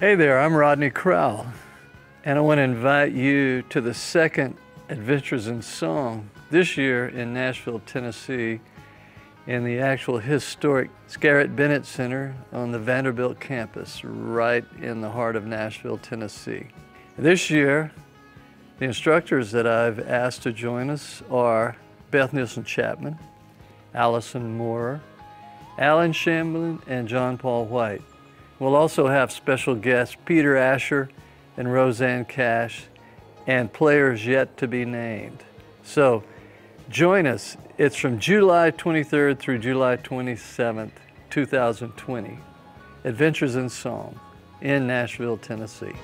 Hey there, I'm Rodney Crowell, and I want to invite you to the second Adventures in Song this year in Nashville, Tennessee, in the actual historic Scarritt Bennett Center on the Vanderbilt campus, right in the heart of Nashville, Tennessee. This year, the instructors that I've asked to join us are Beth Nielsen Chapman, Allison Moorer, Allen Shamblin, and John Paul White. We'll also have special guests Peter Asher and Rosanne Cash and players yet to be named. So join us. It's from July 23rd through July 27th, 2020. Adventures in Song in Nashville, Tennessee.